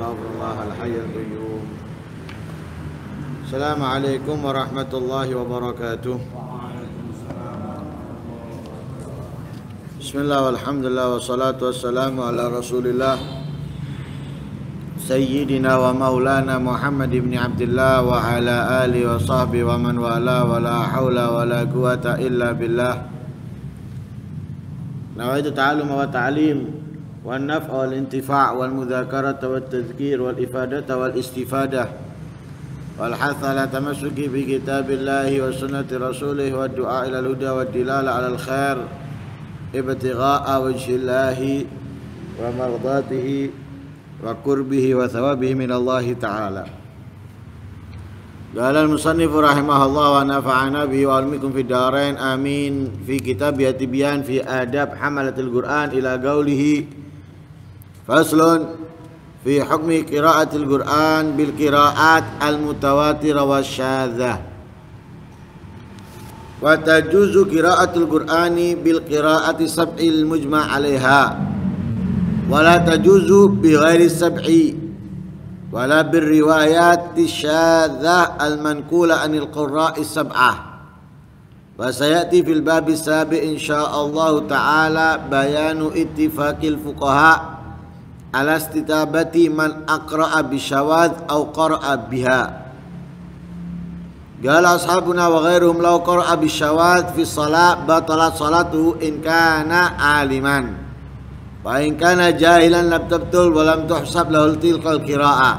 العالمين استغفر الله الحي القيوم السلام عليكم ورحمة الله وبركاته بسم الله والحمد لله والصلاة والسلام على رسول الله سيدنا ومولانا محمد بن عبد الله وعلى آله وصحبه ومن والاه ولا حول ولا قوة إلا بالله نويت التعلم والتعليم والنفع والانتفاع والمذاكرة والتذكير والإفادة والاستفادة والحث على تمسك بكتاب الله وسنة رسوله والدعاء إلى الهدى والدلالة على الخير ابتغاء وجه الله ومرضاته وقربه وثوابه من الله تعالى. قال المصنف رحمه الله ونفعنا به وعلمكم في الدارين. آمين. في كتاب تبيان في آداب حملة القرآن إلى قوله فصل في حكم قراءة القرآن بالقراءات المتواترة والشاذة. وتجوز قراءة القرآن بالقراءة السبع المجمع عليها. ولا تجوز بغير السبع ولا بالروايات الشاذة المنقولة عن القراء السبعة وسيأتي في الباب السابع إن شاء الله تعالى بيان اتفاق الفقهاء على استتابة من أقرأ بالشواذ أو قرأ بها. قال أصحابنا وغيرهم لو قرأ بالشواذ في الصلاة بطلت صلاته إن كان عالما. وإن كان جاهلا لم تبطل ولم تحسب له تلك القراءة.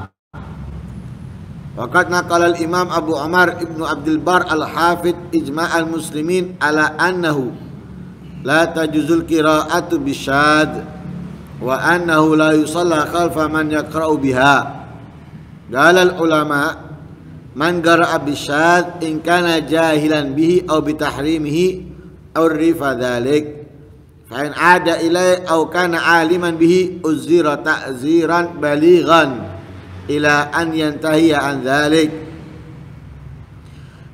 وقد نقل الإمام أبو عمر ابن عبد البر الحافظ إجماع المسلمين على أنه لا تجوز القراءة بالشاذ. wa annahu la yusalla khalfa man yaqra'u biha. Dalal ulama man qara'a bisyad in kana jahilan bihi aw bi tahrimihi aw rifa dzalik fa in ada ilai aw kana aliman bihi uzira ta'ziran balighan ila an yantahiya an dzalik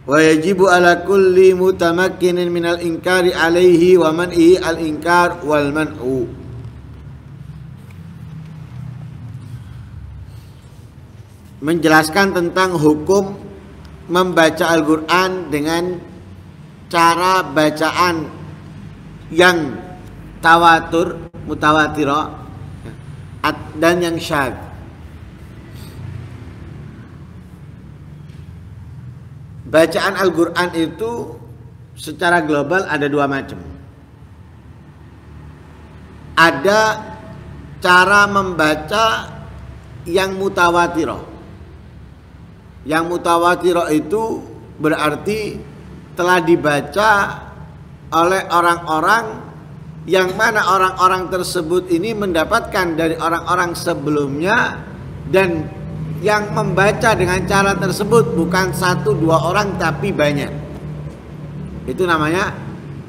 wa yajibu ala kulli mutamakkinin min al inkari alaihi wa al menjelaskan tentang hukum membaca Al-Quran dengan cara bacaan yang tawatur, mutawatiro dan yang syad. Bacaan Al-Quran itu secara global ada dua macam. Ada cara membaca yang mutawatiro. Yang mutawatiro itu berarti telah dibaca oleh orang-orang yang mana orang-orang tersebut ini mendapatkan dari orang-orang sebelumnya dan yang membaca dengan cara tersebut bukan satu dua orang tapi banyak. Itu namanya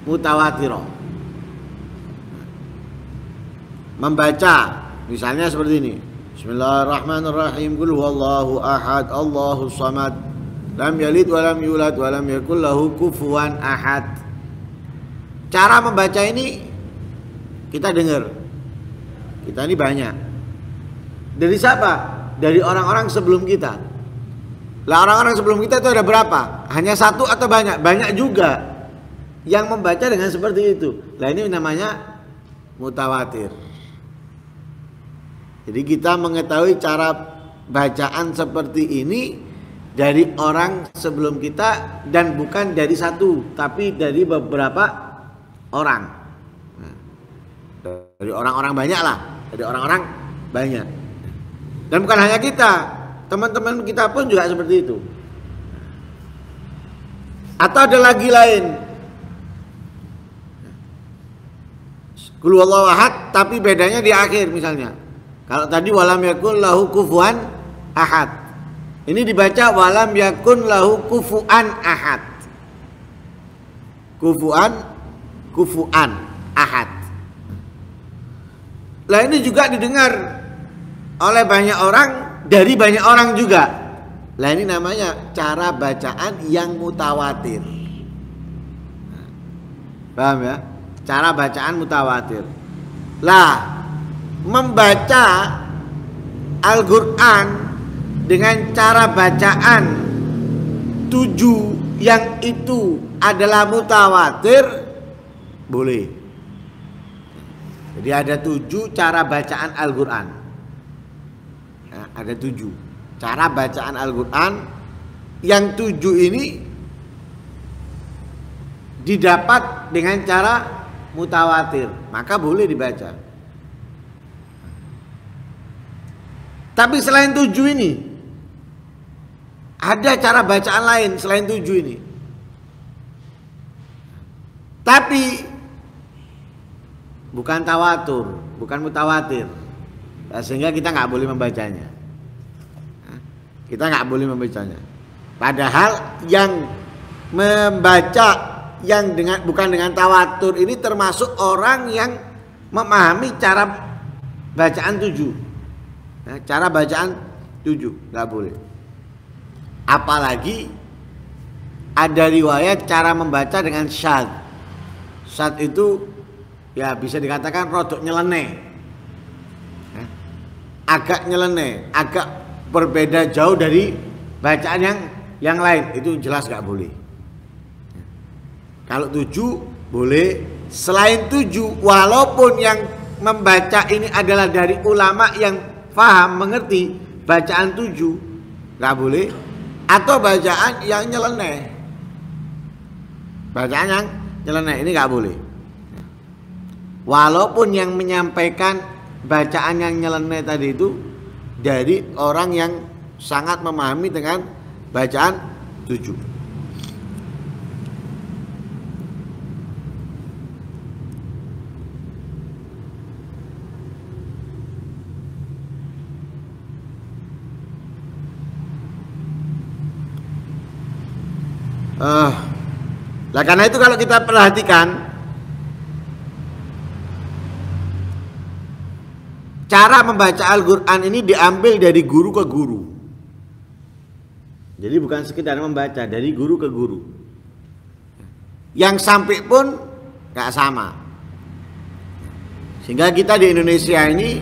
mutawatiro membaca misalnya seperti ini Bismillahirrahmanirrahim. Qul huwallahu ahad. Allahu samad. Lam yalid wa lam yulad wa lam yakul lahu kufuwan ahad. Cara membaca ini kita dengar. Kita ini banyak. Dari siapa? Dari orang-orang sebelum kita. Lah orang-orang sebelum kita itu ada berapa? Hanya satu atau banyak? Banyak juga yang membaca dengan seperti itu. Lah ini namanya mutawatir jadi kita mengetahui cara bacaan seperti ini dari orang sebelum kita dan bukan dari satu tapi dari beberapa orang. Dari orang-orang banyak lah dari orang-orang banyak. Dan bukan hanya kita teman-teman kita pun juga seperti itu. Atau ada lagi lain? Kul ahad tapi bedanya di akhir misalnya kalau tadi walam yakun lahu kufuan ahad ini dibaca walam yakun lahu kufuan ahad kufuan kufuan ahad lah ini juga didengar oleh banyak orang dari banyak orang juga. Lah ini namanya cara bacaan yang mutawatir. Paham ya? Cara bacaan mutawatir. Lah, membaca Al-Quran dengan cara bacaan tujuh yang itu adalah mutawatir boleh. Jadi ada tujuh cara bacaan Al-Quran. Nah, ada tujuh cara bacaan Al-Quran. Yang tujuh ini didapat dengan cara mutawatir, maka boleh dibaca. Tapi selain tujuh ini, ada cara bacaan lain selain tujuh ini. Tapi bukan tawatur, bukan mutawatir. Nah, sehingga kita nggak boleh membacanya. Kita nggak boleh membacanya. Padahal yang membaca yang dengan bukan dengan tawatur ini termasuk orang yang memahami cara bacaan tujuh. Nah, cara bacaan tujuh nggak boleh. Apalagi ada riwayat cara membaca dengan syad. Syad itu ya bisa dikatakan rodok nyeleneh. Agak nyeleneh, agak berbeda jauh dari bacaan yang yang lain itu jelas nggak boleh. Kalau tujuh boleh, selain tujuh walaupun yang membaca ini adalah dari ulama yang faham mengerti. Bacaan tujuh. Nggak boleh. Atau bacaan yang nyeleneh. Bacaan yang nyeleneh ini nggak boleh. Walaupun yang menyampaikan bacaan yang nyeleneh tadi itu dari orang yang sangat memahami dengan bacaan tujuh. Uh, nah karena itu kalau kita perhatikan Cara membaca Al-Quran ini diambil dari guru ke guru. Jadi bukan sekedar membaca dari guru ke guru. Yang sampai pun gak sama. Sehingga kita di Indonesia ini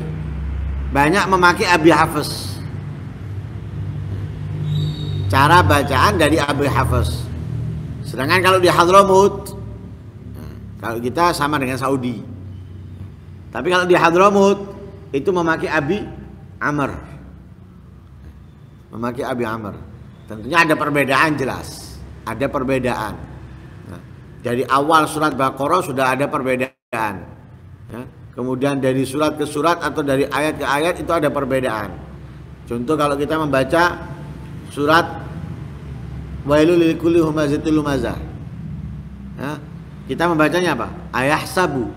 banyak memakai Abi Hafiz. Cara bacaan dari Abi Hafiz. Sedangkan kalau di Hadramut, kalau kita sama dengan Saudi. Tapi kalau di Hadramut, itu memakai Abi Amr. Memakai Abi Amr. Tentunya ada perbedaan jelas. Ada perbedaan. Nah, dari awal surat Baqarah sudah ada perbedaan. Ya, kemudian dari surat ke surat atau dari ayat ke ayat itu ada perbedaan. Contoh kalau kita membaca surat Wailul humazatil kita membacanya apa? Ayah sabu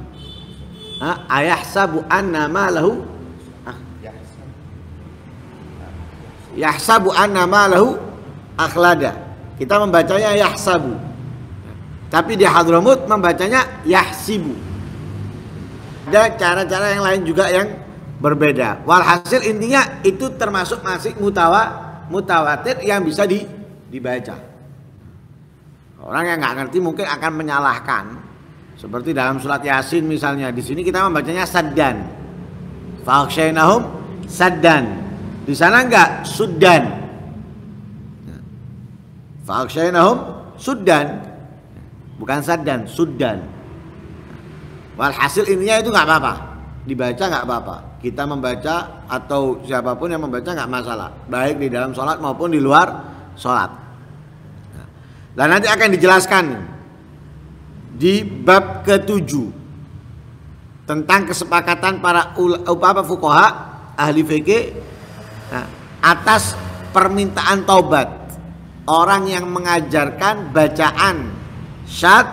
ayah sabu anna malahu. Yahsabu anna malahu akhlada. Kita membacanya yahsabu. Tapi di Hadramut membacanya yahsibu. Ada cara-cara yang lain juga yang berbeda. Walhasil intinya itu termasuk masih mutawa mutawatir yang bisa di, dibaca orang yang nggak ngerti mungkin akan menyalahkan seperti dalam surat Yasin misalnya, di sini kita membacanya saddan. Fakshainahum saddan. Di sana enggak suddan. Fakshainahum suddan. Bukan saddan, suddan. Walhasil intinya itu nggak apa-apa. Dibaca nggak apa-apa. Kita membaca atau siapa pun yang membaca nggak masalah. Baik di dalam sholat maupun di luar sholat. Dan nanti akan dijelaskan di bab ketujuh tentang kesepakatan para ulama fukoha ahli fikih nah, atas permintaan taubat orang yang mengajarkan bacaan syad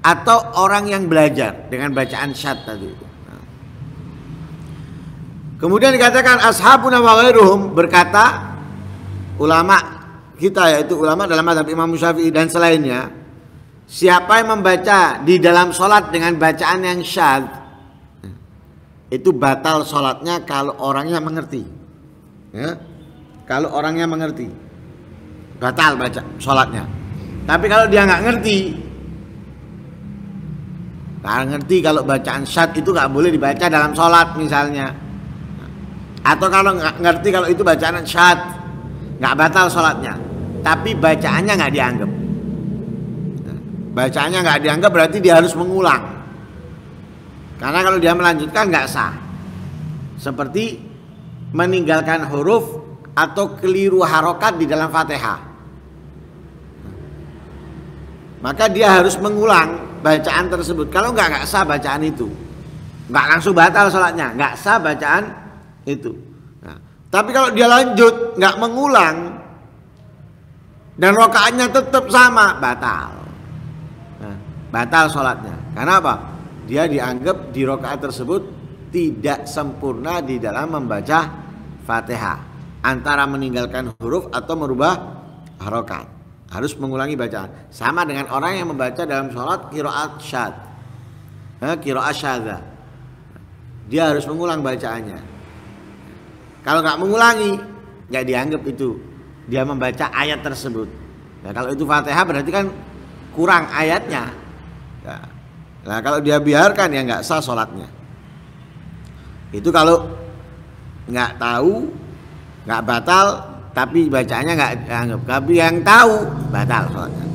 atau orang yang belajar dengan bacaan syad tadi itu. Kemudian dikatakan ashabuna wa berkata ulama kita yaitu ulama dalam madhab Imam Syafi'i dan selainnya Siapa yang membaca di dalam sholat dengan bacaan yang syad itu batal sholatnya kalau orangnya mengerti. Ya? Kalau orangnya mengerti, batal baca sholatnya. Tapi kalau dia nggak ngerti, Nah, ngerti kalau bacaan syad itu nggak boleh dibaca dalam sholat misalnya. Atau kalau nggak ngerti kalau itu bacaan syad, nggak batal sholatnya. Tapi bacaannya nggak dianggap. Bacaannya nggak dianggap berarti dia harus mengulang. Karena kalau dia melanjutkan nggak sah. Seperti meninggalkan huruf atau keliru harokat di dalam fatihah. Maka dia harus mengulang bacaan tersebut. Kalau nggak nggak sah bacaan itu, nggak langsung batal sholatnya, nggak sah bacaan itu. Nah, tapi kalau dia lanjut nggak mengulang dan rokaatnya tetap sama, batal. Nah, batal sholatnya. Karena apa? Dia dianggap di rokaat tersebut tidak sempurna di dalam membaca fatihah. Antara meninggalkan huruf atau merubah harokat harus mengulangi bacaan. Sama dengan orang yang membaca dalam sholat kiroat syad. Kiroat syadha dia harus mengulang bacaannya. Kalau nggak mengulangi nggak dianggap itu dia membaca ayat tersebut. Nah kalau itu fatihah berarti kan kurang ayatnya. Nah, nah kalau dia biarkan ya nggak sah sholatnya. Itu kalau nggak tahu nggak batal tapi bacanya nggak dianggap. Tapi yang tahu batal sholatnya